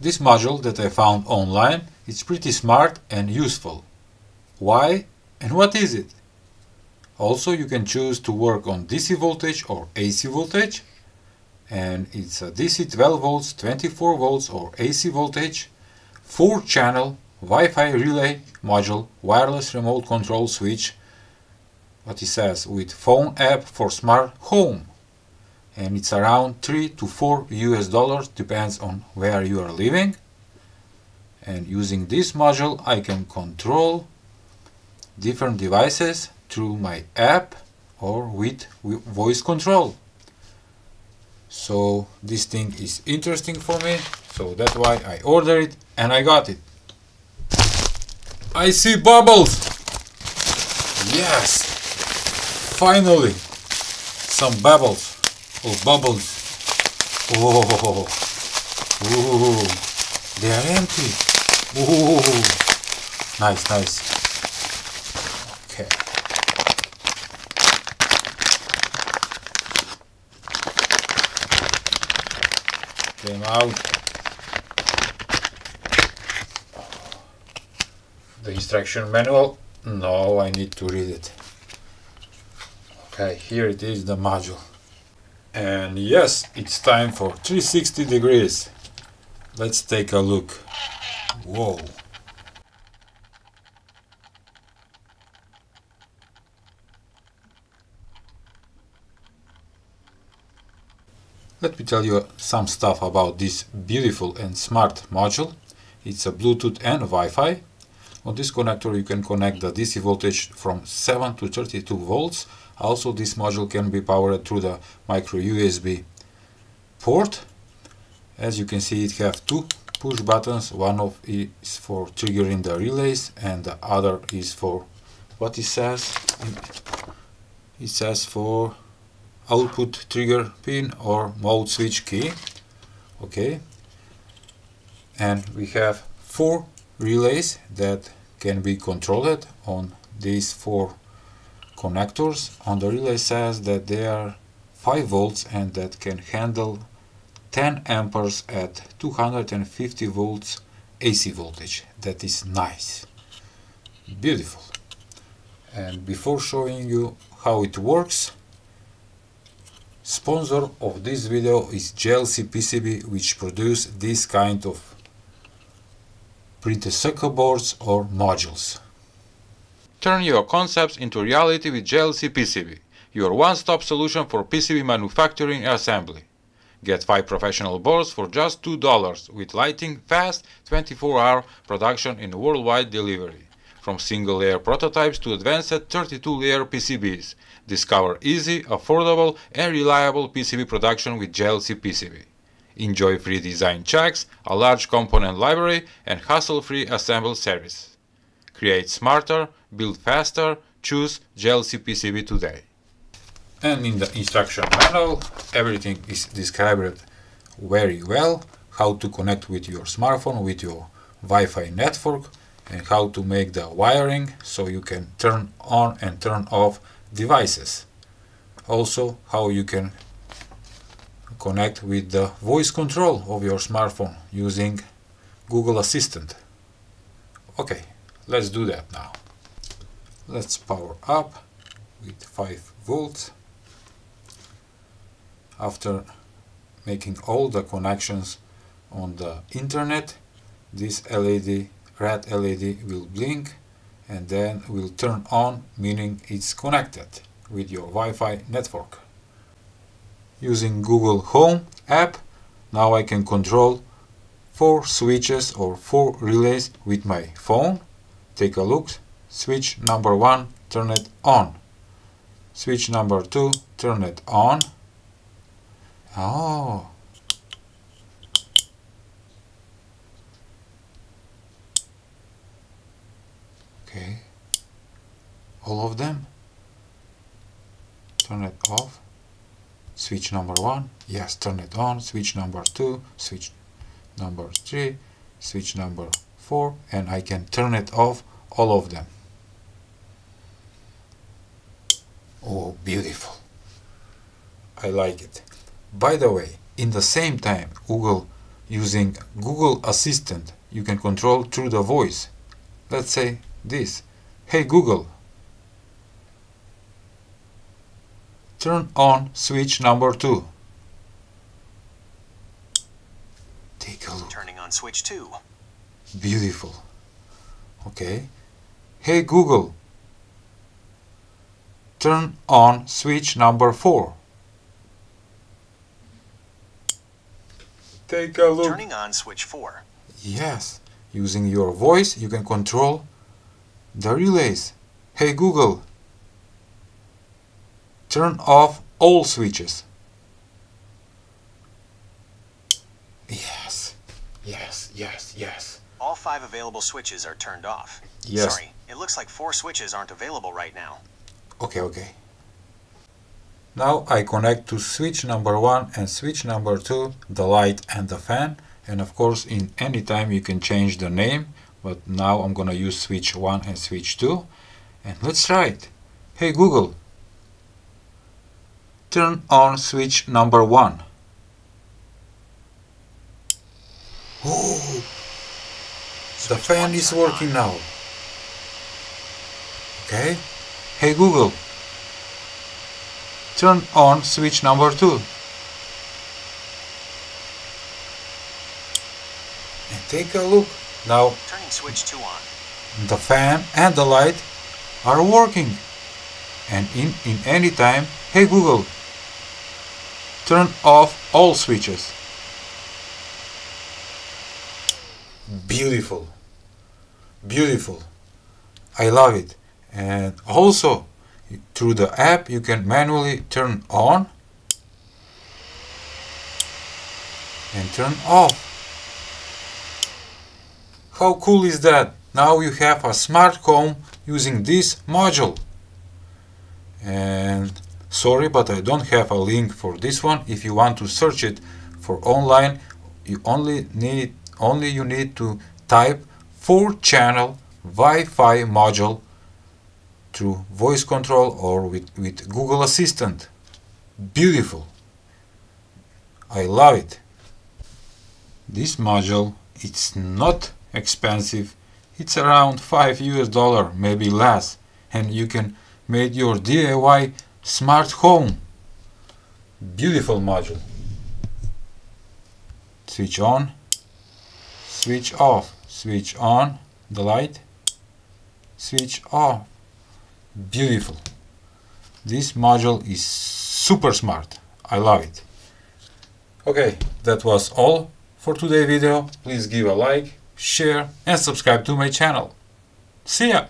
This module that I found online is pretty smart and useful. Why and what is it? Also you can choose to work on DC voltage or AC voltage and it's a DC 12 volts, 24 volts or AC voltage, 4 channel Wi-Fi relay module, wireless remote control switch, what it says, with phone app for smart home. And it's around 3 to 4 US dollars, depends on where you are living. And using this module I can control different devices through my app or with voice control. So this thing is interesting for me, so that's why I ordered it and I got it. I see bubbles! Yes! Finally! Some bubbles. Oh, bubbles. Oh! Ooh! They are empty! Ooh! Nice, nice. Okay. Came out. the instruction manual no I need to read it okay here it is the module and yes it's time for 360 degrees let's take a look whoa Let me tell you some stuff about this beautiful and smart module. It's a Bluetooth and Wi-Fi on this connector you can connect the DC voltage from 7 to 32 volts. Also this module can be powered through the micro USB port. As you can see it has two push buttons. One of is for triggering the relays and the other is for what it says. It says for output trigger pin or mode switch key. Okay. And we have four relays that can be controlled on these four connectors. On the relay says that they are 5 volts and that can handle 10 amperes at 250 volts AC voltage. That is nice. Beautiful. And before showing you how it works, sponsor of this video is JLC PCB which produce this kind of printed circuit boards or modules. Turn your concepts into reality with JLC PCB, your one-stop solution for PCB manufacturing and assembly. Get 5 professional boards for just $2 with lighting, fast 24-hour production and worldwide delivery. From single-layer prototypes to advanced 32-layer PCBs, discover easy, affordable and reliable PCB production with JLC PCB. Enjoy free design checks, a large component library, and hassle-free assembly service. Create smarter, build faster, choose JLC PCB today. And in the instruction manual, everything is described very well, how to connect with your smartphone, with your Wi-Fi network, and how to make the wiring so you can turn on and turn off devices. Also, how you can connect with the voice control of your smartphone using Google Assistant. Okay, let's do that now. Let's power up with 5 volts. After making all the connections on the internet, this LED, red LED will blink and then will turn on, meaning it's connected with your Wi-Fi network using Google Home app now I can control four switches or four relays with my phone take a look. Switch number one turn it on. Switch number two turn it on. Oh. Okay. All of them. Turn it off. Switch number one. Yes turn it on. Switch number two. Switch number three. Switch number four. And I can turn it off all of them oh beautiful I like it by the way in the same time Google using Google Assistant you can control through the voice. Let's say this. Hey Google, turn on switch number 2. Take a look. Turning on switch 2. Beautiful. Okay. Hey Google, turn on switch number 4. Take a look. Turning on switch 4. Yes, using your voice you can control the relays. Hey Google, turn off all switches. Yes, yes, yes, yes. All five available switches are turned off. Yes. Sorry, it looks like four switches aren't available right now. Okay, okay. Now I connect to switch number 1 and switch number 2, the light and the fan. And of course, in any time you can change the name, but now I'm gonna use switch 1 and switch 2. And let's try it. Hey Google, turn on switch number 1. Oh, the fan is working now. Okay. Hey Google, turn on switch number 2. And take a look. Now Turning switch 2 on. the fan and the light are working. And in, in any time, hey Google, turn off all switches. Beautiful. Beautiful. I love it. And also, through the app, you can manually turn on and turn off. How cool is that? Now you have a smart home using this module. And sorry, but I don't have a link for this one. If you want to search it for online, you only need only you need to type four channel Wi-Fi module through voice control or with, with Google Assistant. Beautiful. I love it. This module it's not expensive. It's around 5 US dollar, maybe less, and you can make your DIY smart home. Beautiful module. Switch on, switch off, switch on the light, switch off. Beautiful. This module is super smart. I love it. Okay, that was all for today's video. Please give a like, share and subscribe to my channel. See ya!